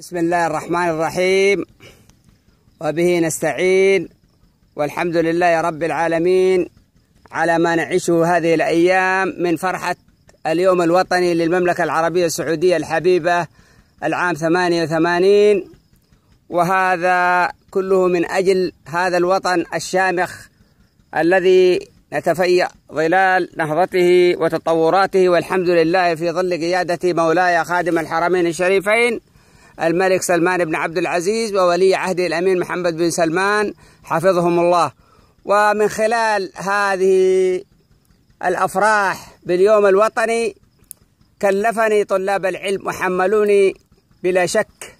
بسم الله الرحمن الرحيم. وبه نستعين. والحمد لله رب العالمين. على ما نعيشه هذه الأيام من فرحة اليوم الوطني للمملكة العربية السعودية الحبيبة العام 88 وهذا كله من أجل هذا الوطن الشامخ الذي نتفيأ ظلال نهضته وتطوراته. والحمد لله في ظل قيادة مولاي خادم الحرمين الشريفين الملك سلمان بن عبد العزيز وولي عهده الأمين محمد بن سلمان حفظهم الله. ومن خلال هذه الأفراح باليوم الوطني كلفني طلاب العلم وحملوني بلا شك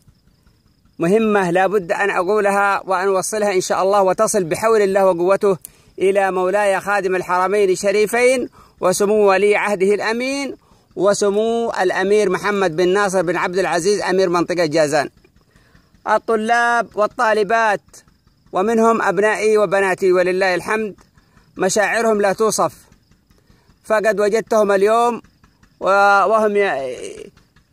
مهمة لابد أن أقولها وأن أوصلها إن شاء الله وتصل بحول الله وقوته إلى مولاي خادم الحرمين الشريفين وسمو ولي عهده الأمين وسمو الأمير محمد بن ناصر بن عبد العزيز أمير منطقة جازان. الطلاب والطالبات ومنهم أبنائي وبناتي ولله الحمد مشاعرهم لا توصف. فقد وجدتهم اليوم وهم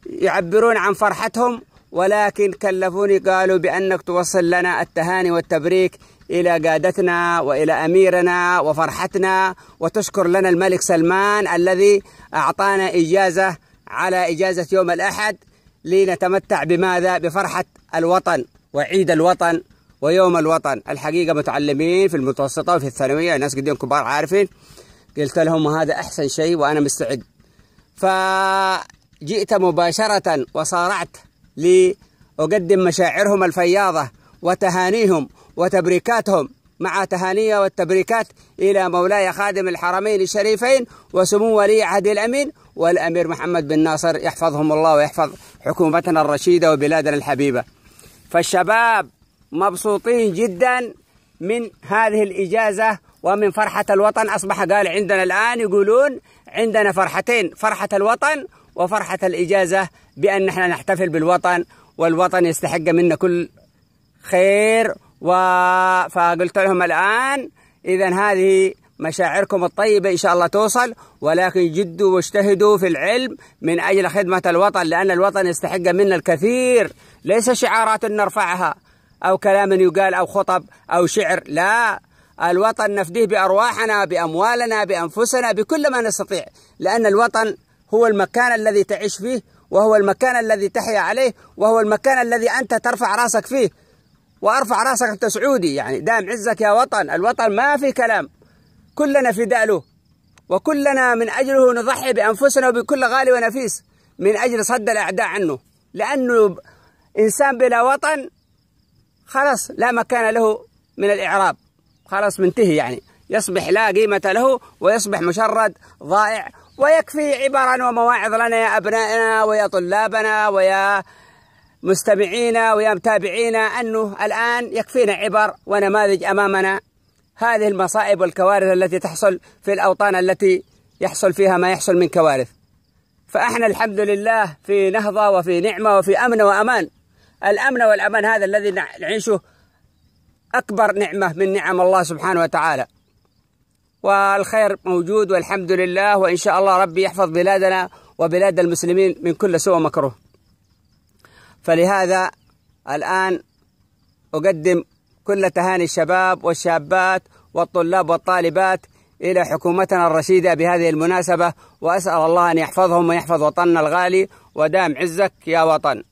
يعبرون عن فرحتهم ولكن كلفوني قالوا بأنك توصل لنا التهاني والتبريك إلى قادتنا وإلى أميرنا وفرحتنا وتشكر لنا الملك سلمان الذي أعطانا إجازة على إجازة يوم الأحد لنتمتع بماذا؟ بفرحة الوطن وعيد الوطن ويوم الوطن. الحقيقة متعلمين في المتوسطة وفي الثانوية الناس قديم كبار عارفين. قلت لهم هذا أحسن شيء وأنا مستعد. فجئت مباشرة وصارعت لأقدم مشاعرهم الفياضة وتهانيهم وتبريكاتهم مع تهانية والتبريكات إلى مولاي خادم الحرمين الشريفين وسمو ولي عهد الأمين والأمير محمد بن ناصر يحفظهم الله ويحفظ حكومتنا الرشيدة وبلادنا الحبيبة. فالشباب مبسوطين جدا من هذه الإجازة ومن فرحة الوطن. أصبح قال عندنا الآن يقولون عندنا فرحتين فرحة الوطن وفرحة الإجازة بأن نحن نحتفل بالوطن والوطن يستحق منا كل خير. و... فقلت لهم الآن إذا هذه مشاعركم الطيبة إن شاء الله توصل ولكن جدوا واجتهدوا في العلم من أجل خدمة الوطن لأن الوطن يستحق منا الكثير. ليس شعارات نرفعها أو كلام يقال أو خطب أو شعر لا. الوطن نفديه بأرواحنا بأموالنا بأنفسنا بكل ما نستطيع لأن الوطن هو المكان الذي تعيش فيه وهو المكان الذي تحيا عليه وهو المكان الذي أنت ترفع راسك فيه. وأرفع راسك أنت سعودي يعني دام عزك يا وطن الوطن ما في كلام. كلنا فداء له. وكلنا من أجله نضحي بأنفسنا وبكل غالي ونفيس من أجل صد الأعداء عنه. لأنه إنسان بلا وطن خلاص لا مكان له من الإعراب. خلاص منتهي يعني. يصبح لا قيمة له ويصبح مشرد ضائع ويكفي عبرا ومواعظ لنا يا أبنائنا ويا طلابنا ويا مستمعينا ويا متابعينا أنه الآن يكفينا عبر ونماذج أمامنا. هذه المصائب والكوارث التي تحصل في الأوطان التي يحصل فيها ما يحصل من كوارث. فإحنا الحمد لله في نهضة وفي نعمة وفي أمن وأمان. الأمن والأمان هذا الذي نعيشه أكبر نعمة من نعم الله سبحانه وتعالى. والخير موجود والحمد لله وإن شاء الله ربي يحفظ بلادنا وبلاد المسلمين من كل سوء مكروه فلهذا الآن أقدم كل تهاني الشباب والشابات والطلاب والطالبات إلى حكومتنا الرشيدة بهذه المناسبة وأسأل الله أن يحفظهم ويحفظ وطننا الغالي ودام عزك يا وطن.